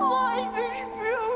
Wolf, ich spüre